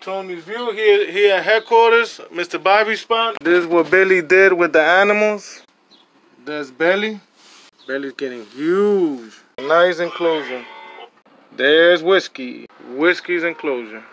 Tony's View here, here at headquarters, Mr. Bobby spot. This is what Billy did with the animals. There's Belly. Belly's getting huge. Nice enclosure. There's Whiskey. Whiskey's enclosure.